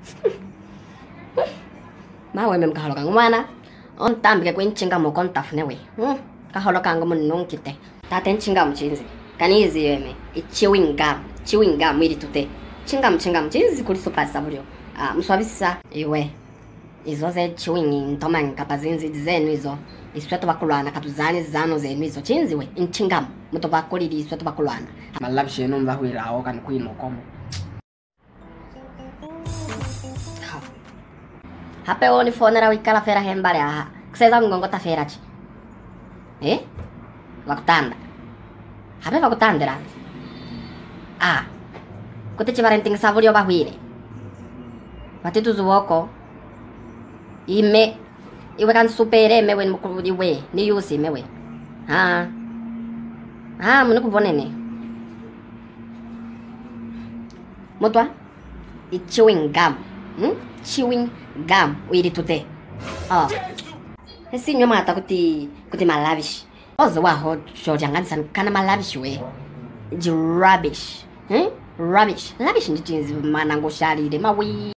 mawem mkaholo kang mwana ontambi ke kwintshinga moko ntafune we hm, kaholo kang munnu nkite tate ntshinga mutshinzi kaniyizi yeme itshiwingamu tshiwingamu ili tute tshingamu tshingamu tshinzi kuli supasa vulio ah, muswavisisa iwe izo ze tshiwingi ntoma nkapa zinzi dzenu izo iswe tuvakulwana katuzani zanu zenu izo tshinzi we ntshingamu mutuvakulili iswe tuvakulwana malavishenu mvahwilawo kani kwinokomo tapé o uniforme era o icala feira rembare aha que seja um gongo ta feira eh? ti e vagutanda habe vagutanda era a kute ti varenting savuri oba huire mate tu zuoko e me e wakan supere me wen mukuru di we ni yusi me we ha ha munuku bonene mutwa it chewing gum hmm? chewing gum uyiri tute oh. sinywe mata kuti kuti malavish oze wahojoja ngandisani kana malavish we jirubbish hmm? rubbish lavish ndichinzi manangoshalile mawi